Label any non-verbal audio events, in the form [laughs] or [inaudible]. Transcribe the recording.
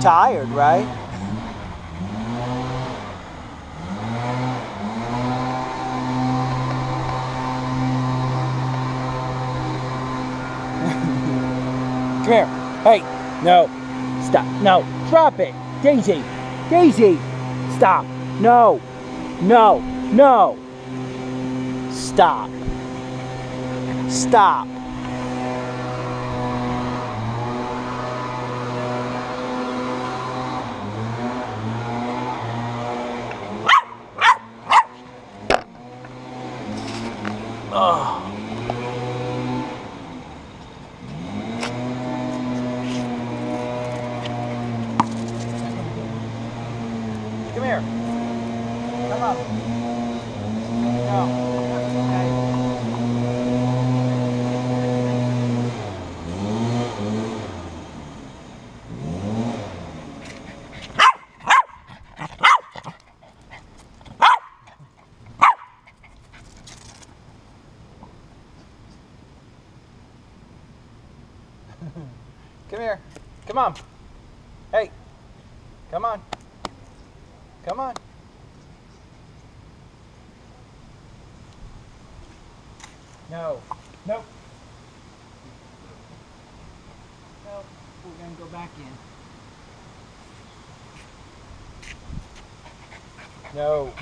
Tired, right? [laughs] Come here. Hey, no. Stop. No. Drop it. Daisy. Daisy. Stop. No. No. No. Stop. Stop. Oh. Come here. Come up. No. Okay. [laughs] Come here. Come on. Hey. Come on. Come on. No. Nope. Nope. We're going to go back in. No.